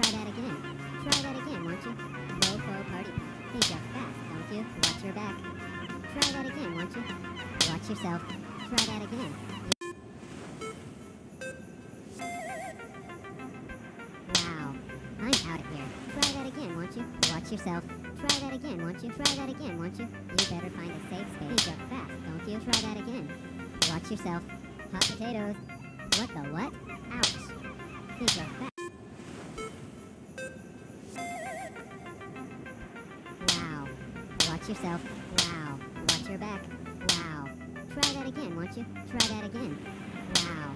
Try that again. Try that again, won't you? Mofo party. Think you're fast, don't you? Watch your back. Try that again, won't you? Watch yourself. Try that again. Wow. I'm out of here. Try that again, won't you? Watch yourself. Try that again, won't you? Try that again, won't you? You better find a safe space. Think you're fast, don't you? Try that again. Watch yourself. Hot potatoes. What the what? Ouch. Watch yourself. Wow. Watch your back. Wow. Try that again, won't you? Try that again. Wow.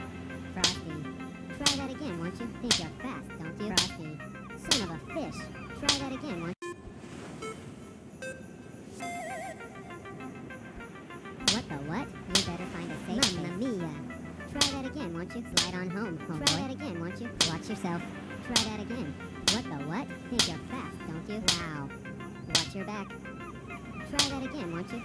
Frosty. Try that again, won't you? Think you're fast, don't you? Frosty. Son of a fish. Try that again, won't you? What the what? You better find a safe Mamma mia. Try that again, won't you? Slide on home, homeboy. Try that again, won't you? Watch yourself. Try that again. What Try that again, won't you?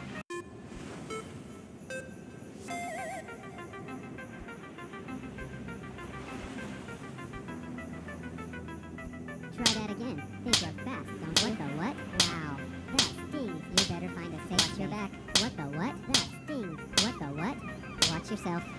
Try that again. Think you're fast, don't? What the what? Wow. That stings. You better find a safe Watch your back. What the what? That stings. What the what? Watch yourself.